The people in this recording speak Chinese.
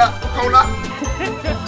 了，够了。